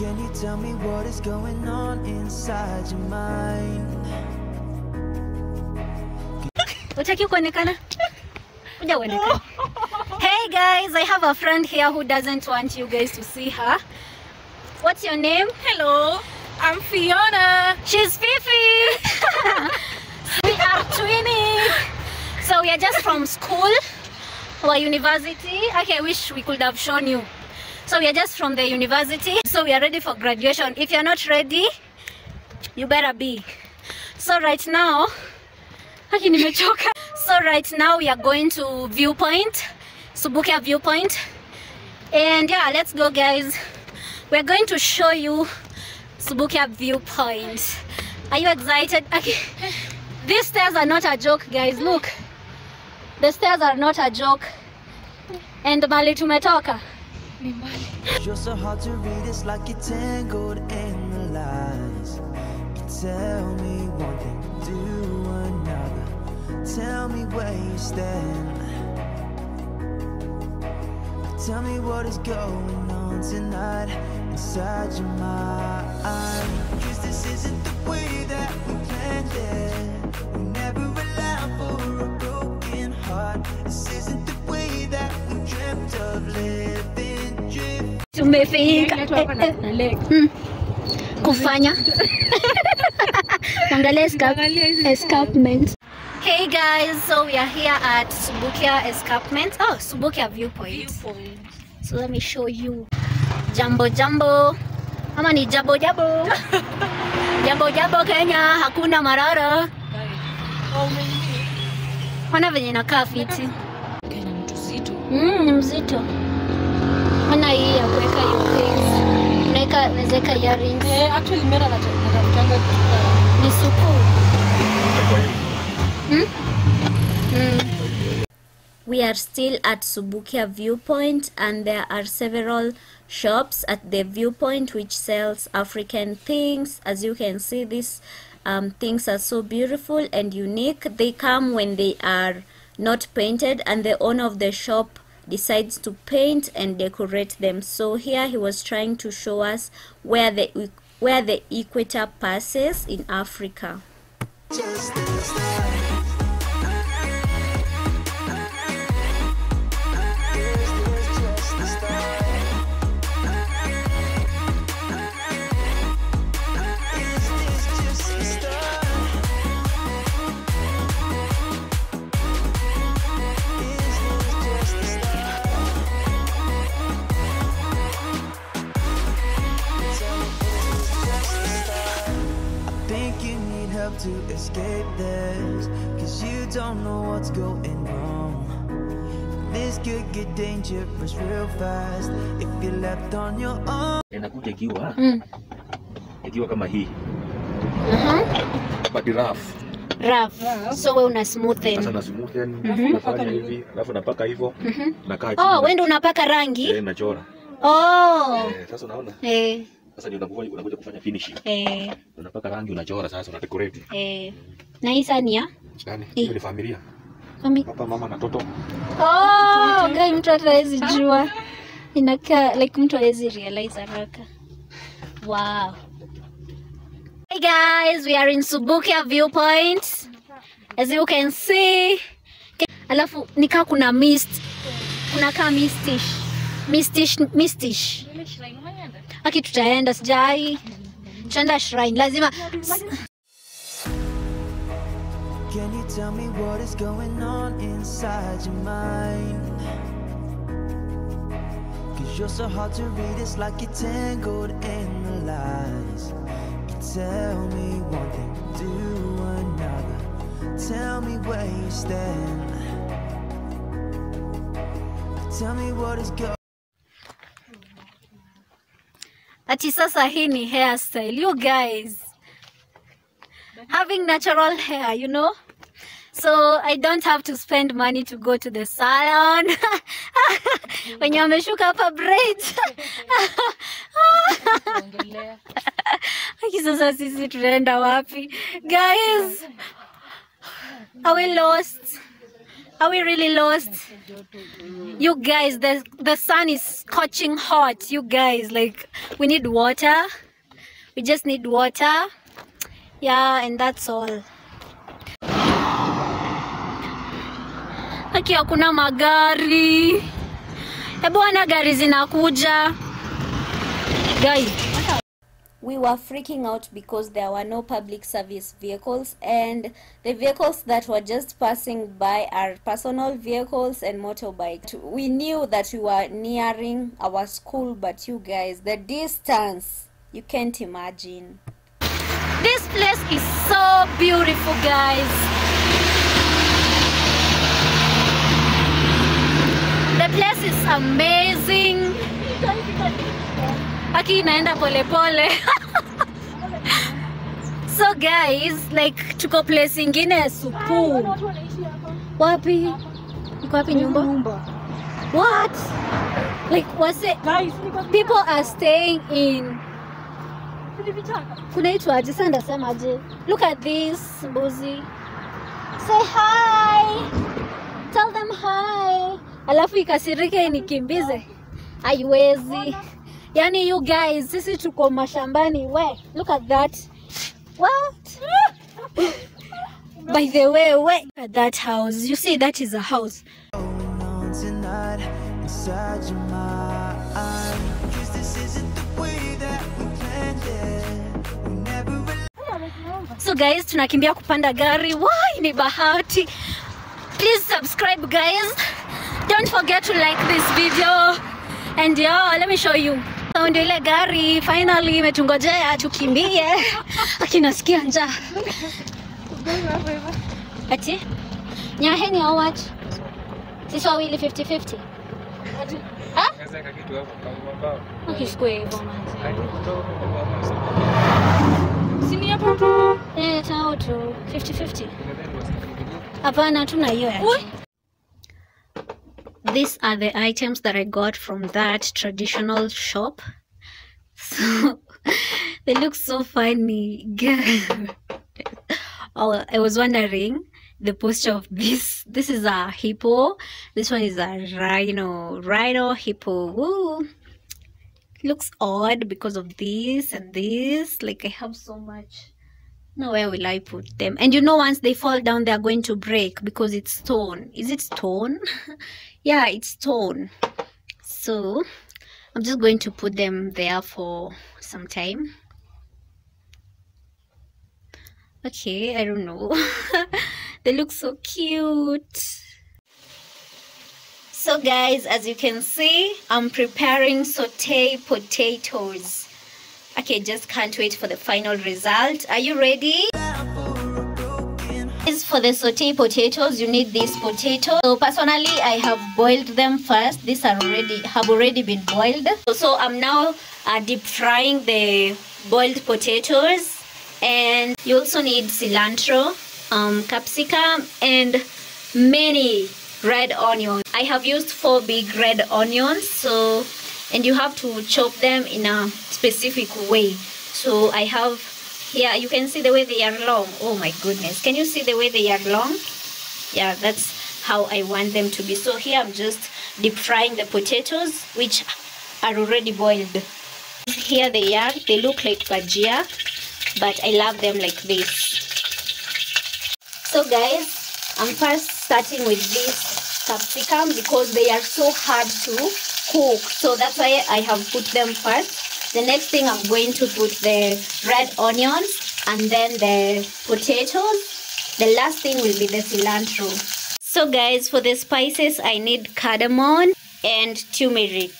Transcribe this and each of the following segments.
Can you tell me what is going on inside your mind? Utaki kuonekana? Kuja uonekane. Hey guys, I have a friend here who doesn't want you guys to see her. What's your name? Hello, I'm Fiona. She's Fifi. we are twinning. So we are just from school or university. Okay, I wish we could have shown you. So we are just from the university. So we are ready for graduation. If you're not ready, you better be. So right now. So right now we are going to viewpoint, Subukia viewpoint. And yeah, let's go guys. We're going to show you Subukia viewpoint. Are you excited? Okay. These stairs are not a joke guys. Look. The stairs are not a joke. And mali tumetoka. You're so hard to read, it's like you're tangled in the lies. You tell me one thing, do another. Tell me where you stand. Tell me what is going on tonight inside your mind. Cause this isn't the way that we planned it. Drift Tumefika. Eh, eh. Hmm. Kufanya. Angalia escarp- escarpment. Hey guys, so we are here at Subukia Escarpment. Oh, Subukia Viewpoint. So let me show you. Jambo jambo. Ama ni jabo jabo. Jambo jabo Kenya, hakuna marara. Ona venye inakaa fiti. Kenya mtu zito. Mm, ni mzito. Ona hii ya kuweka earrings. Unaweka unaweza earrings. Eh, actually mimi natafutanga kutoka Ni supu. Hmm? Mm. We are still at Subukia Viewpoint and there are several shops at the viewpoint which sells African things. As you can see, these um, things are so beautiful and unique. They come when they are not painted and the owner of the shop decides to paint and decorate them. So here he was trying to show us where the where the equator passes in Africa. Escape this. Cause you don't know what's going wrong. This could get dangerous real fast if you're left on your own. inakuja ikiwa Mm. ikiwa kama hii Uh-huh. but rough Rough. So we una smoothen. sasa na smoothen Mhm. nafanya hivi alafu napaka hivyo -hmm. nakaa Oh, wendo unapaka rangi? eh, nachora Oh. eh, sasa unaona Eh, sasa ndio unakuja unakuja kufanya finishing eh, unapaka rangi unachora sasa una decorate eh. Na hii sani ya? yani hiyo ni familia Mami. papa mama na toto Oh, gani mtu atawezi hawezi jua. Inakaa like mtu hawezi realize haraka. Wow. Hey guys, we are in Subukia Viewpoint. As you can see. Alafu nikaa kuna mist. Kuna kaa mistish. Mistish, mistish. Aki tutaenda sijai. Tutaenda shrine. Lazima Can you tell me what is going on inside your mind? Cause you're so hard to read, it's like you're tangled in the lies. You tell me one thing, do another. Tell me where you stand. Tell me what is going ati sasa hii ni hairstyle. You guys having natural hair, you know? So I don't have to spend money to go to the salon. Wenye wameshuka hapa braids. Aki sasa sisi tunaenda wapi? Guys, are we lost? Are we really lost? You guys, the the sun is scorching hot. You guys, like we need water. We just need water. Yeah, and that's all. Haki hakuna magari. Hebu ona gari zinakuja. Guys, we were freaking out because there were no public service vehicles and the vehicles that were just passing by are personal vehicles and motorbikes. we knew that we were nearing our school but you guys the distance you can't imagine. This place is so beautiful guys. The place is amazing aki inaenda polepole so guys like tuko place ingine supu. Wapi? Iko wapi nyumba? What? Like wase people are staying in. Kunaitwaje sa ndasemaje look at this mbuzi. Say hi. Tell them hi. Alafu ikasirike inikimbize haiwezi yani you guys sisi tuko mashambani we look at that. What? By the way we look at that house. You see that is a house. So guys tunakimbia kupanda gari. Why? Ni bahati. Please subscribe guys. Don't forget to like this video. And yo let me show you ndio ile gari finally imetungojea tukimbie akinasikia njaa ati nyaheni how much sisi wawili 50 50 Ah? Hivyo manzi. Eh, tao tu 50-50. Hapana, tuna hiyo. These are the items that I got from that traditional shop. So they look so funny. oh, I was wondering the posture of this. This is a hippo. This one is a rhino. Rhino hippo. Woo. Looks odd because of this and this. Like I have so much. Now where will I put them? And you know, once they fall down, they are going to break because it's stone. Is it stone? yeah, it's stone. So I'm just going to put them there for some time. Okay, I don't know. they look so cute. So guys, as you can see, I'm preparing saute potatoes. Okay, just can't wait for the final result. Are you ready? This is for the saute potatoes, you need these potatoes. So personally, I have boiled them first. These are already have already been boiled. So I'm now uh, deep frying the boiled potatoes, and you also need cilantro, um, capsicum, and many red onions. I have used four big red onions. So and you have to chop them in a specific way. So i have here you can see the way they are long. Oh my goodness. Can you see the way they are long? Yeah that's how i want them to be. So here i'm just deep frying the potatoes which are already boiled. Here they are. They look like bhajia but i love them like this. So guys i'm first starting with this capsicum because they are so hard to cook. So that's why i have put them first. The next thing i'm going to put the red onions and then the potatoes. The last thing will be the cilantro. So guys for the spices i need cardamom and turmeric.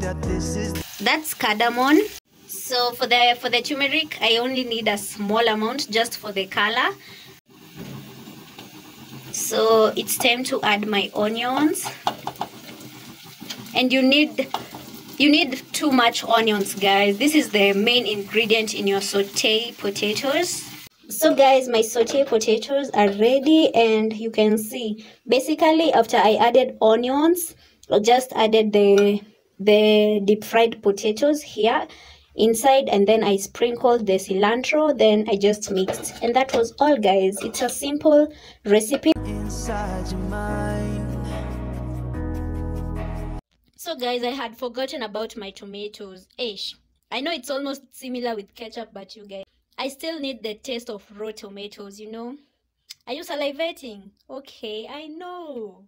That that's cardamom. So for the for the turmeric i only need a small amount just for the color. So it's time to add my onions and you need you need too much onions guys. This is the main ingredient in your saute potatoes. So guys my saute potatoes are ready and you can see. Basically after i added onions i just added the the deep fried potatoes here inside and then i sprinkled the cilantro. Then i just mixed. And that was all guys. It's a simple recipe. So, guys, I had forgotten about my tomatoes. Ish. I know it's almost similar with ketchup, but you guys, I still need the taste of raw tomatoes, you know? Are you salivating? Okay, I know.